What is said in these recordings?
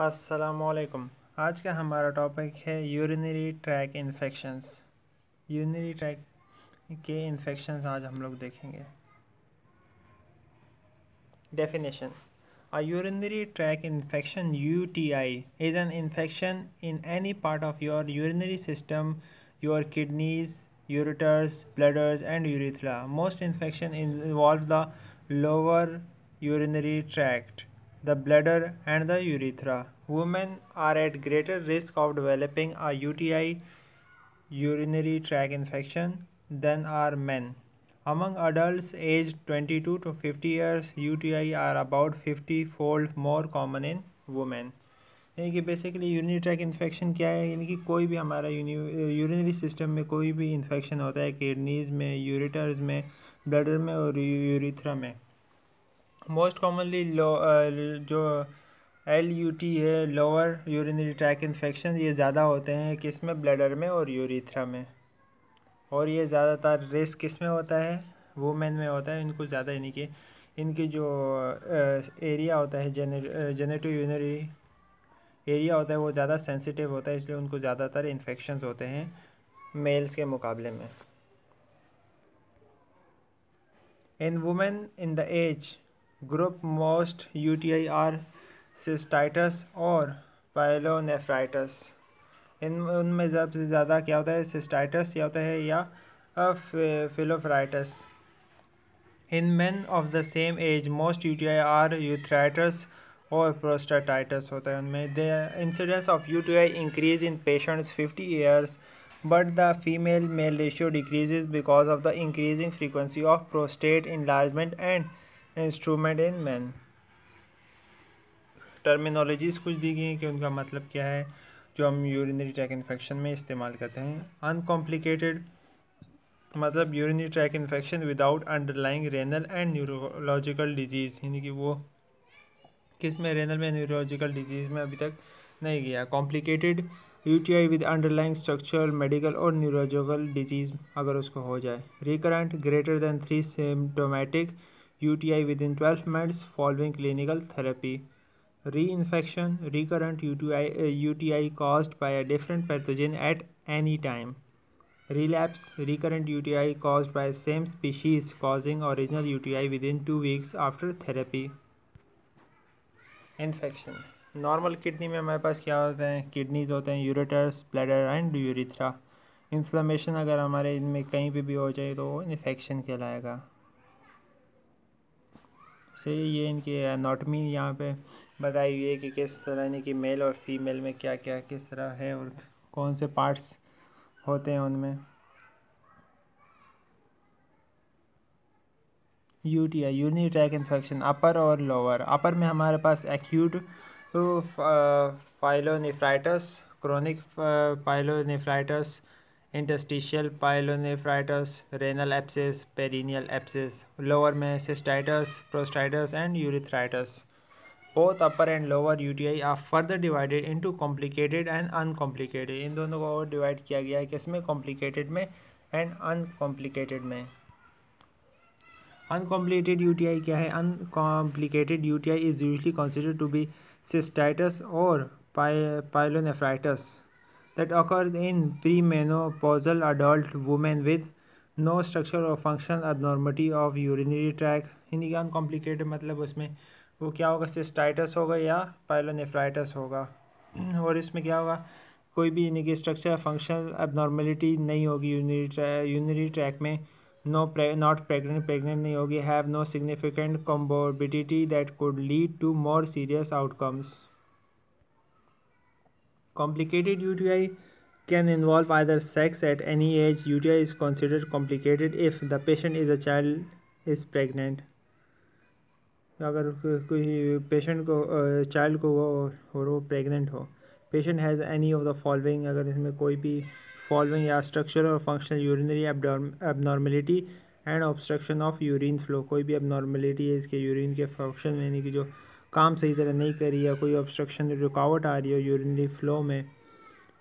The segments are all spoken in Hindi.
असलकम आज का हमारा टॉपिक है urinary tract infections urinary tract के इन्फेक्शंस आज हम लोग देखेंगे definition a urinary tract infection U T I is an infection in any part of your urinary system your kidneys ureters bladders and urethra most infection involve the lower urinary tract the bladder and the urethra. Women are at greater risk of developing a UTI urinary tract infection than are men. Among adults aged 22 to 50 years, UTI are about 50 fold more common in women. यानी कि बेसिकली यूरिनरी ट्रैक इन्फेक्शन क्या है यानी कि कोई भी हमारा यूरिनरी सिस्टम में कोई भी इन्फेक्शन होता है किडनीज़ में यूरिटर्स में ब्लडर में और यूरिथ्रा में मोस्ट कॉमनली जो एल यू टी है लोअर यूरिनरी ट्रैक इन्फेक्शन ये ज़्यादा होते हैं किस में ब्लडर में और यूरिथ्रा में और ये ज़्यादातर रेस किस में होता है वुमेन में होता है इनको ज़्यादा यानी कि इनकी जो एरिया होता है जेनेटो यूनरी एरिया होता है वो ज़्यादा सेंसिटिव होता है इसलिए उनको ज़्यादातर इन्फेक्शन होते हैं मेल्स के मुकाबले में in women in the age group most U T I are cystitis और पायलोनेफ्राइटस इन उनमें सबसे ज़्यादा क्या होता है सिस्टाइटस क्या होता है या pyelonephritis in men of the same age most U T I are urethritis और प्रोस्टाटाइटस होता है उनमें the incidence of U T I increase in patients fifty years but the female male ratio decrease because of the increasing frequency of prostate enlargement and instrument in men terminologies कुछ दी गई हैं कि उनका मतलब क्या है जो हम यूरिनरी ट्रैक इन्फेक्शन में इस्तेमाल करते हैं अनकॉम्प्लिकेटेड मतलब urinary tract infection without underlying renal and neurological disease यानी कि वो किस में रेनल में न्यूरोलॉजिकल डिजीज़ में अभी तक नहीं गया complicated U T I with underlying structural medical और न्यूरोलॉजिकल डिजीज़ अगर उसको हो जाए recurrent greater than three symptomatic UTI within 12 minutes following clinical therapy. Reinfection, recurrent UTI, uh, UTI caused by a different pathogen at any time. Relapse, recurrent UTI caused by same species causing original UTI within 2 weeks after therapy. Infection. Normal kidney में हमारे पास क्या होते हैं किडनीज होते हैं ureters bladder and urethra inflammation अगर हमारे इनमें कहीं पे भी हो जाए तो वो इन्फेक्शन कहलाएगा से ये इनकी नोटमी यहाँ पे बताई हुई है कि किस तरह यानी कि मेल और फीमेल में क्या क्या किस तरह है और कौन से पार्ट्स होते हैं उनमें आई यूनि ट्रैक इन्फेक्शन अपर और लोअर अपर में हमारे पास acute pyelonephritis chronic pyelonephritis interstitial pyelonephritis renal abscess perineal abscess lower में cystitis prostatitis and urethritis both upper and lower U T I R further divided in to complicated and uncomplicated इन दोनों को डिवाइड किया गया है किसमें कॉम्प्लिकेटेड में एंड अनकॉम्प्लिकेटेड में अनकॉम्प्लिकेटेड यू टी आई क्या है uncomplicated U T I is usually consider to be cystitis और pyelonephritis that occurs in premenopausal adult women with no structure और functional abnormality of urinary tract यानी कि अनकॉम्प्लिकेटेड मतलब उसमें वो क्या होगा सिस्टाइटस होगा या पाइलोनेफ्राइटस होगा और इसमें क्या होगा कोई भी यानी कि स्ट्रक्चर फंक्शनल एबनॉर्मेलिटी नहीं होगी यूनरी ट्रैक यूनरी ट्रैक में नो नॉट प्रेगनेंट प्रेगनेंट नहीं होगी have no significant comorbidity that could lead to more serious outcomes Complicated UTI can involve either sex at any age. UTI is considered complicated if the patient is a child is pregnant. अगर कोई पेशेंट को चाइल्ड को वो वो प्रेग्नेंट हो patient has any of the following अगर इसमें कोई भी फॉलोइंग या स्ट्रक्चर और functional urinary abnormality and obstruction of urine flow कोई भी एबनॉर्मेलिटी है इसके यूरिन के फंक्शन में यानी कि जो काम सही तरह नहीं कर रही है कोई ऑब्स्ट्रक्शन रुकावट आ रही हो यूरिनरी फ्लो में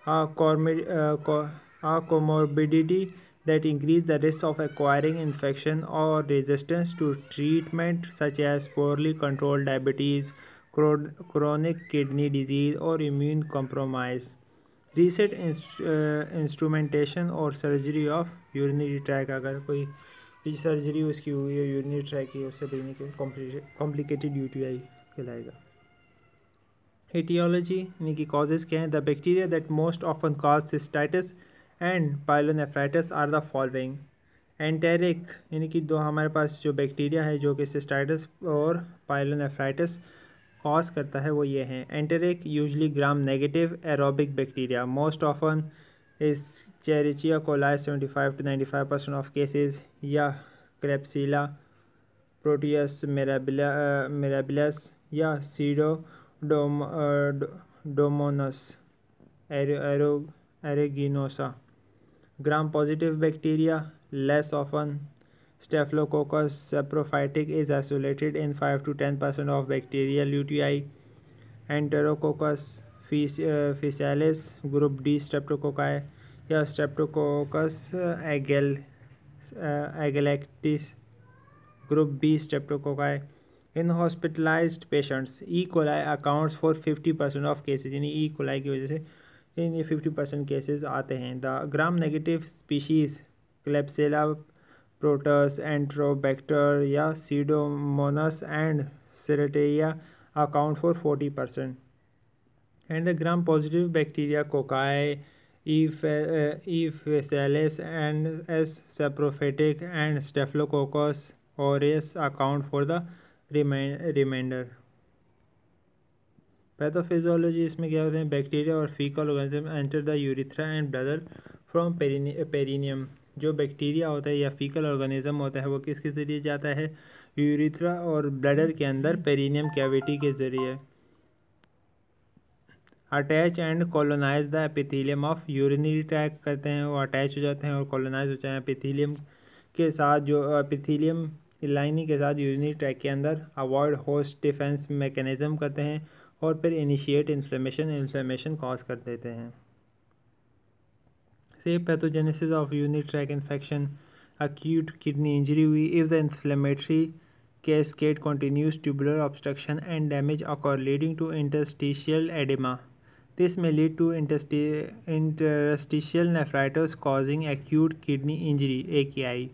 आ comorbidity that increase the risk of acquiring infection और resistance to treatment such as poorly control diabetes chronic kidney disease और इम्यून कम्प्रोमाइज रीसेंट इंस्ट्रूमेंटेशन और सर्जरी ऑफ यूरिनरी ट्रैक अगर कोई सर्जरी उसकी हुई है यूरिनरी ट्रैक की उससे बिजनी के कॉम्प्लिकेटेड ड्यूटी आई कहलाएगा एटियोलॉजी यानी कि कॉजेज़ क्या हैं the bacteria that most often cause cystitis and pyelonephritis are the following enteric यानी कि दो हमारे पास जो बैक्टीरिया है जो कि सिस्टाइटिस और पायलोनेफ्राइटिस कॉज करता है वो ये हैं enteric usually gram negative aerobic bacteria most often Escherichia coli seventy five to ninety five percent of cases या Klebsiella Proteus mirabilis mirabilis Yeah, Pseudomonas uh, aeruginosa. Gram-positive bacteria less often. Staphylococcus saprophytic is isolated in 5 to 10% of bacterial UTI. Enterococcus faecalis uh, group D streptococci. Yeah, Streptococcus uh, agalactis group B streptococci. In hospitalised patients E coli accounts for fifty percent of cases यानी ई e. कोलाई की वजह से इन ये फिफ्टी परसेंट केसेज आते हैं the gram negative species Klebsiella Proteus Enterobacter या Pseudomonas and Serratia account for forty percent and the gram positive bacteria cocci E faecalis and S saprophyticus and Staphylococcus और account for the remainder pathophysiology इसमें क्या होते हैं बैक्टीरिया और faecal organism enter the urethra and bladder from perineum जो बैक्टीरिया होता है या फीकल ऑर्गेनिज्म होता है वो किसके ज़रिए जाता है यूरिथ्रा और ब्लडर के अंदर पेरिनियम कैविटी के ज़रिए attach and colonise the epithelium of urinary tract करते हैं वो अटैच हो जाते हैं और कॉलोनाइज हो जाते हैं एपिथीलियम के साथ जो एपिथीलियम लाइनी के साथ यूरिनरी ट्रैक के अंदर अवॉइड होस्ट डिफेंस मेकनिजम करते हैं और फिर इनिशिएट इन्फ्लेमेशन इन्फ्लेमेशन कॉज कर देते हैं से pathogenesis of unit tract infection acute kidney injury हुई if the inflammatory cascade continues tubular obstruction and damage occur leading to interstitial oedema this may lead to interstitial interstitial nephritis causing acute kidney injury A K I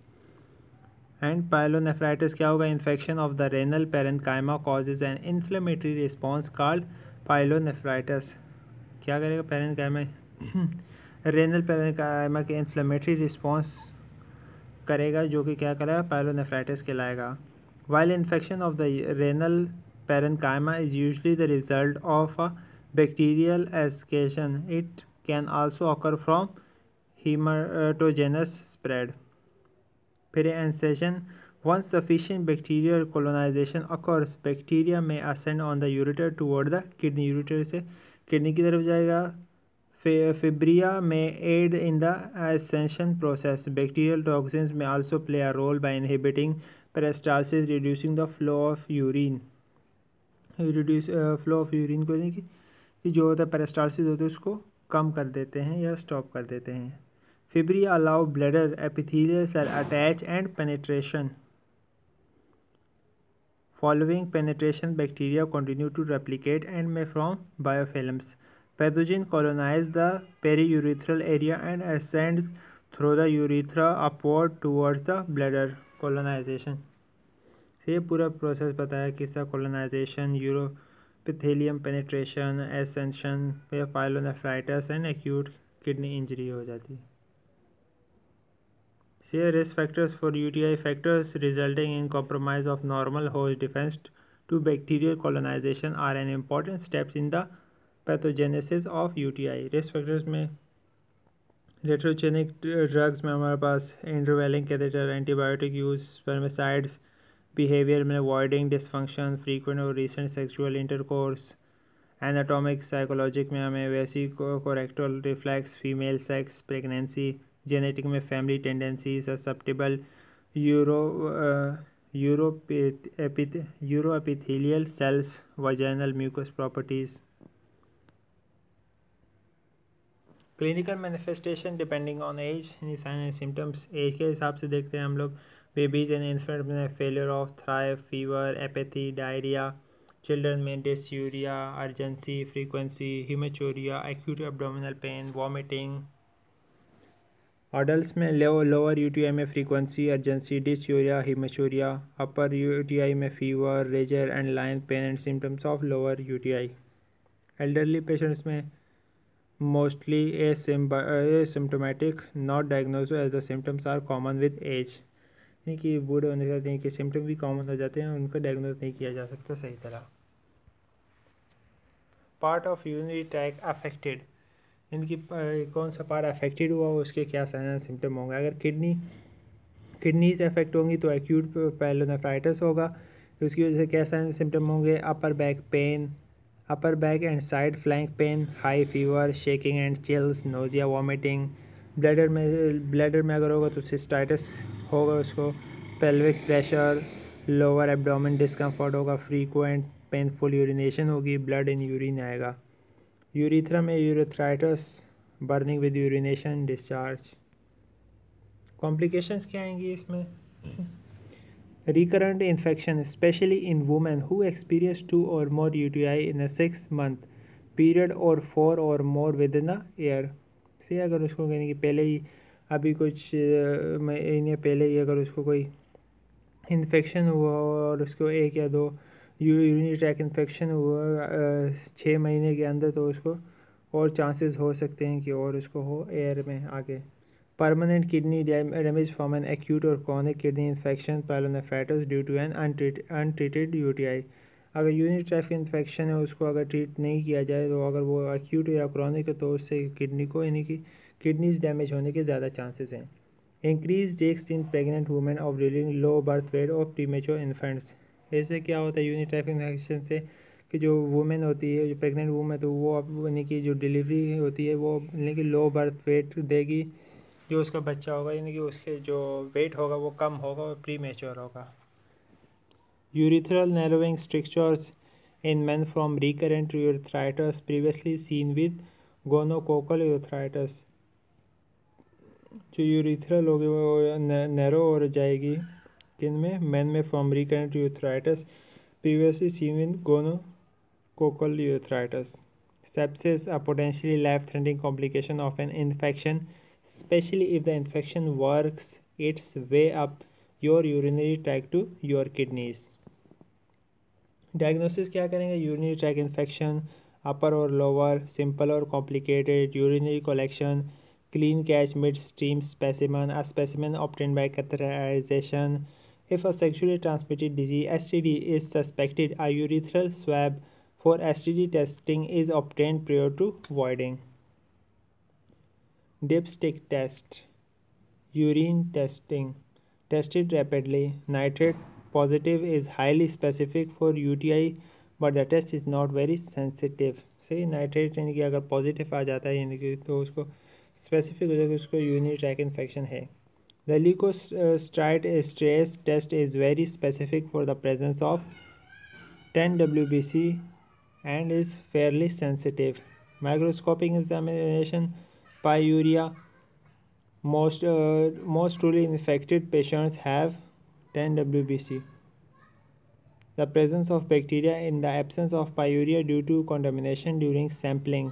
and pyelonephritis क्या होगा infection of the renal parenchyma causes an inflammatory response called pyelonephritis क्या करेगा पेरेंकाइमा रेनल पेरेंकाइमा के इन्फ्लेमेटरी रिस्पॉन्स करेगा जो कि क्या करेगा पायलोनेफ्राइटिस कहलाएगा while infection of the renal parenchyma is usually the result of a bacterial ascension it can also occur from haematogenous spread Periansation Once sufficient bacterial colonization occurs, bacteria may ascend on the ureter toward the kidney. Ureter से kidney की तरफ जाएगा Fibria may aid in the ascension process. Bacterial toxins may also play a role by inhibiting peristalsis, reducing the flow of urine. Reduce flow of urine को को कि जो होता है पेरिस्टालसिस होते हैं उसको कम कर देते हैं या स्टॉप कर देते हैं fimbriae allow bladder epithelial cell attach and penetration following penetration bacteria continue to replicate and may from biofilms pathogen colonise the peri periurethral area and ascends through the urethra upward towards the bladder colonisation ये पूरा प्रोसेस बताया किस कॉलोनाइजेशन यूरोपिथेलियम पेनेट्रेशन एसेंशन या pyelonephritis and acute kidney injury हो जाती है Share risk factors for UTI factors resulting in compromise of normal host defense to bacterial colonization are an important steps in the pathogenesis of UTI. Risk factors में रेट्रोजेनिक ड्रग्स में हमारे पास indwelling catheter antibiotic use spermicides behaviour में अवॉइडिंग डिसफंक्शन फ्रीक्वेंट और recent sexual intercourse anatomic psychologic में हमें vesicoureteral reflux female sex pregnancy genetic में फैमिली टेंडेंसी ससेप्टेबल यूरो यूरोपिथ uroepithelial cells vaginal mucus properties clinical manifestation depending on age sign and symptoms age के हिसाब से देखते हैं हम लोग बेबीज एंड इन्फेंट में failure of thrive fever apathy diarrhoea children में urea urgency frequency haematuria acute abdominal pain vomiting adult में लो लोअर आई में frequency urgency dish urea haematuria upper आई में fever rigor and line pain and symptoms of lower I elderly patients में mostly asymptomatic not diagnose as the symptoms are common with age यानी कि बूढ़े होने के हैं इनके सिम्टम भी कॉमन हो जाते हैं उनको डायग्नोज नहीं किया जा सकता सही तरह पार्ट ऑफ यूनिटैक अफेक्टेड इनकी कौन सा पार्ट अफेक्टेड हुआ उसके क्या सिम्टम होंगे अगर किडनी किडनीज अफेक्ट होंगी तो एक्यूट पैलोनेफ्राइटिस होगा उसकी वजह से क्या सिम्टम होंगे upper back pain upper back and side flank pain high fever shaking and chills nausea vomiting bladder में ब्लैडर में अगर होगा तो सिस्टाइटिस होगा उसको pelvic pressure lower abdomen discomfort होगा फ्रीक्वेंट पेनफुल यूरिनेशन होगी ब्लड इन यूरिन आएगा यूरिथ्रा में urethritis burning with urination discharge complications क्या आएंगी इसमें recurrent infection especially in women who experience two और more U T I in a six month period or four or more with in a year से अगर उसको कहने की पहले ही अभी कुछ मैं पहले ही अगर उसको कोई इन्फेक्शन हुआ और उसको एक या दो यूरिनरी ट्रैक इन्फेक्शन हुआ छः महीने के अंदर तो उसको और चांसेस हो सकते हैं कि और उसको हो एयर में आगे permanent kidney damage from an acute और chronic kidney infection pyelonephritis due to an untreated U T I अगर यूनिट ट्रैफिक इन्फेक्शन है उसको अगर ट्रीट नहीं किया जाए तो अगर वो एक्यूट या क्रॉनिक है तो उससे किडनी को यानी कि किडनीज डैमेज होने के ज़्यादा चांसेस हैं increase desks in pregnant women of delivering low birth weight और प्रीमेचोर इन्फेंट्स ऐसे क्या होता है यूनिटाइप इन्फेक्शन से कि जो वुमेन होती है जो प्रेग्नेंट वुमेन तो वो अब यानी कि जो डिलीवरी होती है वो यानी कि लो बर्थ वेट देगी जो उसका बच्चा होगा यानी कि उसके जो वेट होगा वो कम होगा और प्री मेच्योर होगा urethral narrowing strictures in men from recurrent urethritis previously seen with gonococcal urethritis जो यूरिथरल होगी वो नैरो हो जाएगी किन में मैन में from recurrent urethritis previously seen in gonococcal urethritis sepsis a potentially life threatening complication of an infection especially if the infection work its way up your urinary tract to your kidneys diagnosis क्या करेंगे यूरिनरी ट्रैक इन्फेक्शन अपर और लोअर सिंपल और complicated urinary collection clean catch midstream specimen a specimen obtain by catheterisation If a sexually transmitted disease STD is suspected, a urethral swab for STD testing is obtained prior to voiding. Dipstick test, urine testing, tested rapidly. Nitrate positive is highly specific for UTI, but the test is not very sensitive. सही नाइट्रेट यानी कि अगर पॉजिटिव आ जाता है यानी कि तो उसको स्पेसिफिक हो जाएगा उसको यूनिट्रैक इन्फेक्शन है Uh, the leukocyte uh, stress test is very specific for the presence of 10 WBC and is fairly sensitive. Microscopic examination by urea. Most, uh, most truly infected patients have 10 WBC. The presence of bacteria in the absence of pyuria due to contamination during sampling.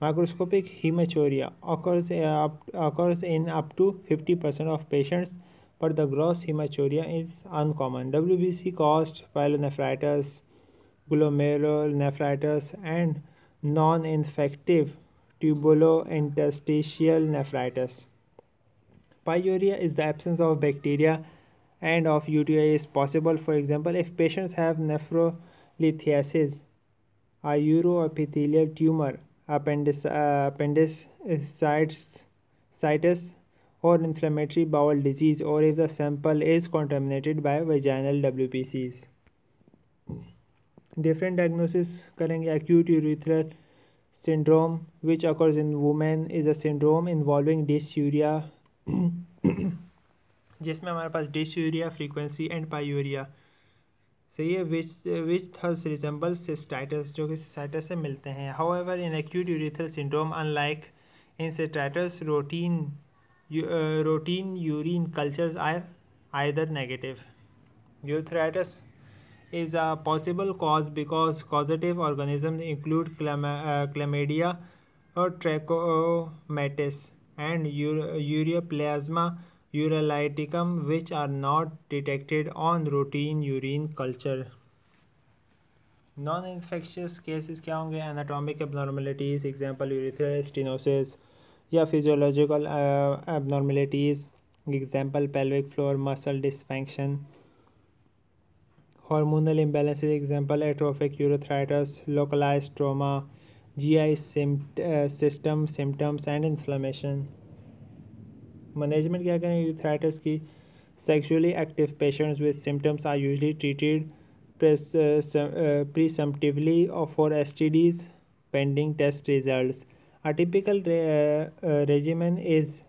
Microscopic hematuria occurs, uh, occurs in up to 50% of patients, but the gross hematuria is uncommon. WBC caused pyelonephritis, glomerulonephritis, and non infective tubulointerstitial nephritis. Pyuria is the absence of bacteria and of UTI is possible. For example, if patients have nephrolithiasis, a uroepithelial tumor, appendix appendicitis और इन्फ्लेमेटरी बाउल डिजीज और if the sample is contaminated by vaginal W P Cs different diagnosis करेंगे acute urethral syndrome which occurs in women is a syndrome involving dysuria जिसमें हमारे पास dysuria frequency and pyuria सही है विच विच थर्स रिजेंबल सिस्टाइटस जो कि सिस्टाइटस से मिलते हैं however in acute urethral syndrome unlike in cystitis routine routine urine cultures are either negative urethritis is a possible cause because causative organism include chlamydia और trachomatis and ureaplasma urollyticum which are not detected on routine urine culture. Non-infectious cases क्या होंगे anatomic abnormalities example urethral stenosis या physiological uh, abnormalities example pelvic floor muscle dysfunction hormonal imbalances example atrophic urethritis localized trauma gi symptom, uh, system symptoms and inflammation management क्या करें यूथराइटिस की sexually active patients with symptoms are usually treated presumptively for STDs pending test results. A typical re uh, regimen is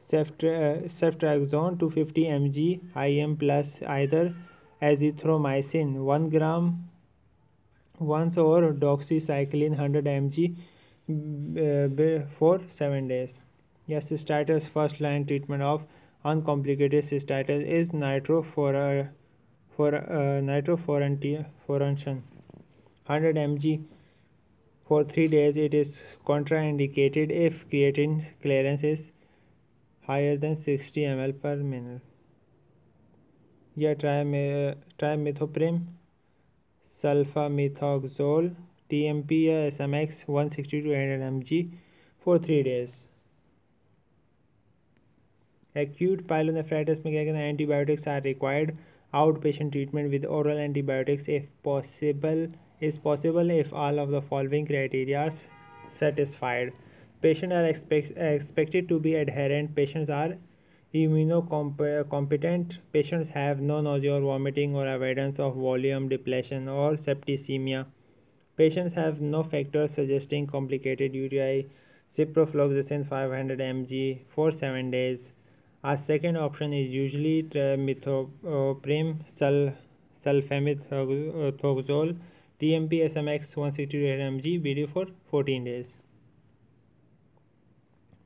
ceftriaxone 250 mg IM plus either azithromycin 1 gram once or doxycycline 100 mg for 7 days. या cystitis first line treatment of uncomplicated cystitis is फोरशन hundred M G three days it is contraindicated if creatine clearance is higher than sixty M L per minute या trimethoprim sulfamethoxazole T M P या S M X one sixty two hundred M G for three days acute pyelonephritis में क्या कहते हैं antibiotics are required outpatient treatment with oral antibiotics if possible is possible if all of the following criteria are satisfied patients are expect, expected to be adherent patients are immunocompetent patients have no nausea or vomiting or evidence of volume depletion or septicemia patients have no factors suggesting complicated UTI ciprofloxacin 500 mg for 7 days second option is A second option is usually trimethoprim sul sulfamethoxazole TMP M G B D for fourteen days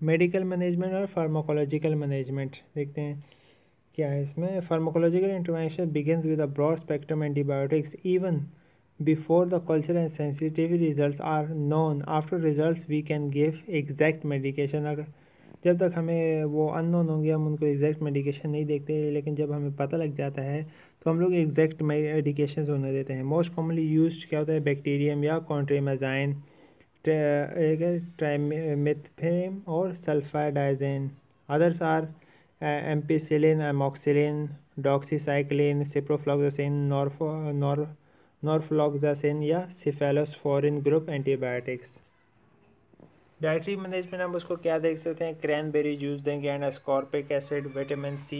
medical management और फार्माकोलॉजिकल मैनेजमेंट देखते हैं क्या है इसमें pharmacological intervention begins with a broad spectrum antibiotics even before the culture and sensitive result are known after result we can give exact medication अगर जब तक हमें वो अननोन होंगे हम उनको एग्जैक्ट मेडिकेशन नहीं देखते लेकिन जब हमें पता लग जाता है तो हम लोग एग्जैक्ट मेडिकेशन होने देते हैं मोस्ट कॉमनली यूज क्या होता है बैक्टीरियम या कॉन्ट्रीमाजाइन ट्राइमिथफेम और sulfadiazine others are ampicillin amoxicillin doxycycline ciprofloxacin norflo nor norfloxacin या cephalosporin group antibiotics dietary management हम उसको क्या देख सकते हैं क्रैनबेरी जूस देंगे and ascorbic acid vitamin C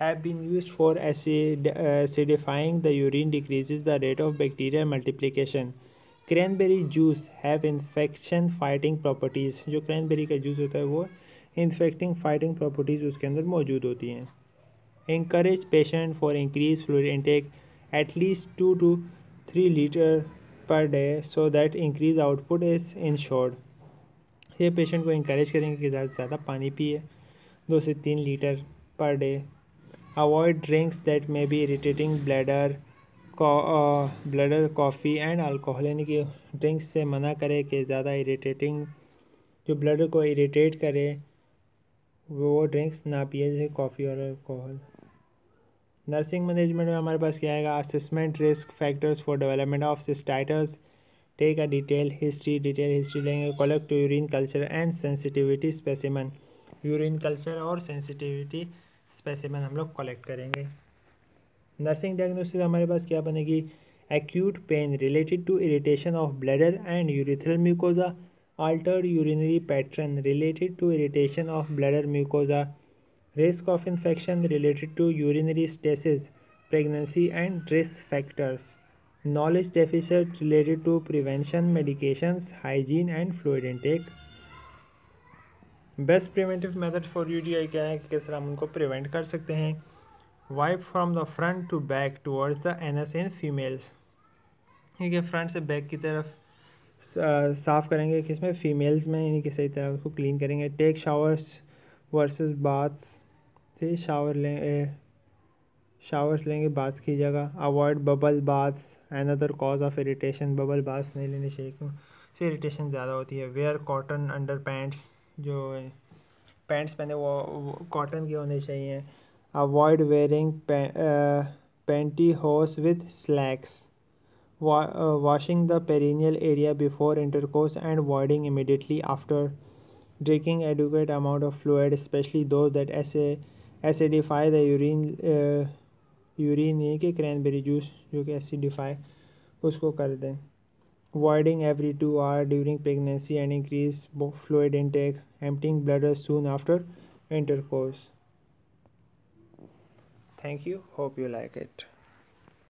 have been used for acidifying the urine decreases the rate of bacteria multiplication cranberry juice have infection fighting properties जो क्रैनबेरी का जूस होता है वो इन्फेक्टिंग फाइटिंग प्रॉपर्टीज़ उसके अंदर मौजूद होती हैं encourage patient for increase fluid intake at least two two three litre per day so that increase output is in short ये पेशेंट को इंक्रेज करेंगे कि ज़्यादा से ज़्यादा पानी पिए दो से तीन litre per day avoid drinks that may be irritating bladder bladder coffee and alcohol यानी कि ड्रिंक्स से मना करें कि ज़्यादा इरीटेटिंग जो ब्लड को इरीटेट करे वो ड्रिंक्स ना पिए जैसे कॉफ़ी और अल्कोहल नर्सिंग मैनेजमेंट में हमारे पास क्या आएगा assessment risk factors for development of cystitis take a detail history detail history लेंगे collect urine culture and sensitivity specimen urine culture और सेंसिटिविटी स्पेसिमन हम लोग कलेक्ट करेंगे नर्सिंग डायग्नोसिस हमारे पास क्या बनेगी acute pain related to irritation of bladder and urethral mucosa altered urinary pattern related to irritation of bladder mucosa risk of infection related to urinary stasis pregnancy and risk factors knowledge deficit related to prevention medication hygiene and fluid intake best preventive method for U T I क्या है कि किस तरह हम उनको प्रिवेंट कर सकते हैं wipe from the front to back towards the anus in females ठीक है फ्रंट से बैक की तरफ साफ़ करेंगे किसमें फीमेल्स में यानी कि सही तरह उसको क्लीन करेंगे टेक शावर्स वर्सेस बाथ्स से शावर लें शावर्स लेंगे बाथ्स की जगह avoid bubble baths and other cause of irritation bubble baths नहीं लेने चाहिए क्यों से इरीटेशन ज़्यादा होती है वेयर कॉटन अंडर पैंट्स जो पैंट्स पहने वो कॉटन के होने चाहिए avoid wearing pantyhose with slacks washing the perineal area before intercourse and voiding immediately after drinking adequate amount of fluid especially those that acidify the urine uh, urine ये कि क्रैनबेरी जूस जो कि एसिडिफाई उसको कर दें voiding every two hour during pregnancy and increase fluid intake emptying bladder soon after intercourse thank you hope you like it